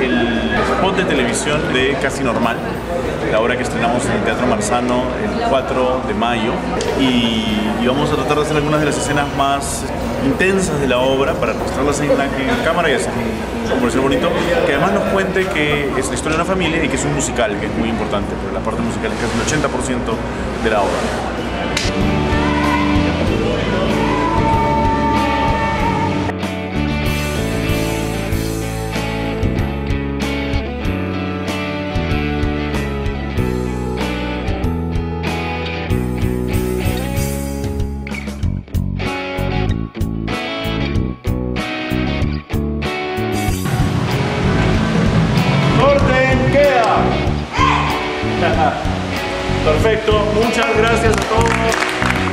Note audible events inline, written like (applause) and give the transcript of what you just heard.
el spot de televisión de Casi Normal, la obra que estrenamos en el Teatro Marzano el 4 de mayo y, vamos a tratar de hacer algunas de las escenas más intensas de la obra para mostrarlas en, en cámara y hacer un comercial bonito que además nos cuente que es la historia de una familia y que es un musical, que es muy importante, pero la parte musical es casi el 80% de la obra. (laughs) Perfecto, muchas gracias a todos.